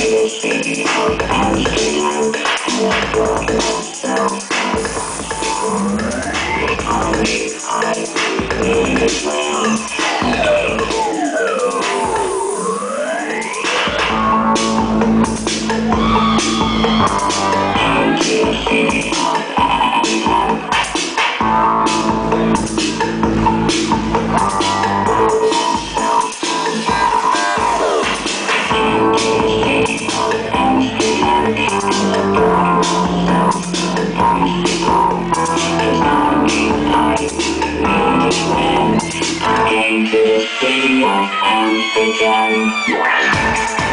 i don't Thank you. I came to the city of arms.